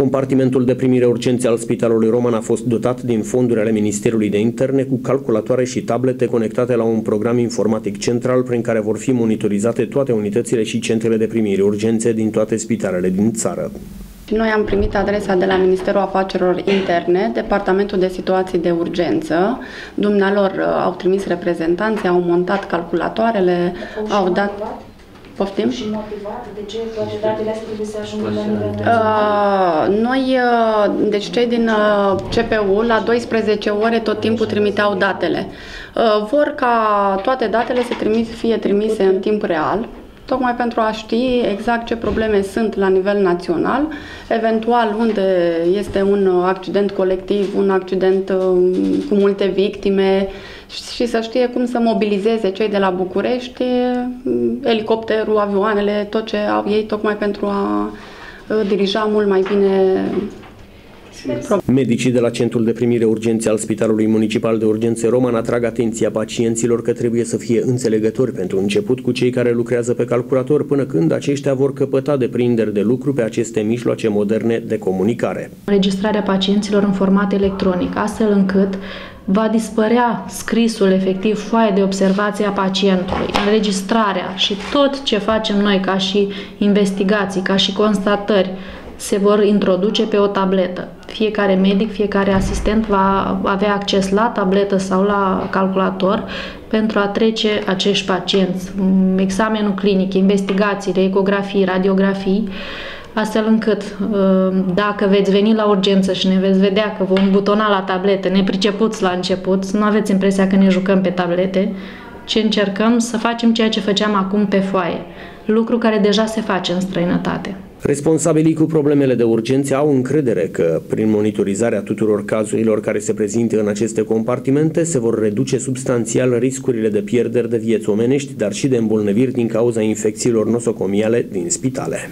Compartimentul de primire urgențe al Spitalului Roman a fost dotat din fonduri ale Ministerului de Interne cu calculatoare și tablete conectate la un program informatic central prin care vor fi monitorizate toate unitățile și centrele de primire urgențe din toate spitalele din țară. Noi am primit adresa de la Ministerul Afacerilor Interne, Departamentul de Situații de Urgență. Dumnealor uh, au trimis reprezentanții, au montat calculatoarele, au dat... Poftim? Și motivat de ce toate datele astea trebuie să ajungă la nivel Uh, noi, uh, deci cei din uh, CPU, la 12 ore tot timpul trimiteau datele. Uh, vor ca toate datele să trimis, fie trimise în timp real, tocmai pentru a ști exact ce probleme sunt la nivel național, eventual unde este un accident colectiv, un accident uh, cu multe victime și să știe cum să mobilizeze cei de la București, uh, elicopterul, avioanele, tot ce au ei, tocmai pentru a uh, dirija mult mai bine Medicii de la Centrul de Primire Urgențe al Spitalului Municipal de Urgențe Roman atrag atenția pacienților că trebuie să fie înțelegători pentru început cu cei care lucrează pe calculator până când aceștia vor căpăta deprinderi de lucru pe aceste mijloace moderne de comunicare. Registrarea pacienților în format electronic, astfel încât va dispărea scrisul efectiv, foaia de observație a pacientului, înregistrarea și tot ce facem noi ca și investigații, ca și constatări, se vor introduce pe o tabletă. Fiecare medic, fiecare asistent va avea acces la tabletă sau la calculator pentru a trece acești pacienți, examenul clinic, investigațiile, ecografii, radiografii, astfel încât uh, dacă veți veni la urgență și ne veți vedea că vom butona la tablete, nepricepuți la început, nu aveți impresia că ne jucăm pe tablete, ci încercăm să facem ceea ce făceam acum pe foaie, lucru care deja se face în străinătate. Responsabilii cu problemele de urgență au încredere că, prin monitorizarea tuturor cazurilor care se prezintă în aceste compartimente, se vor reduce substanțial riscurile de pierderi de vieți omenești, dar și de îmbolnăviri din cauza infecțiilor nosocomiale din spitale.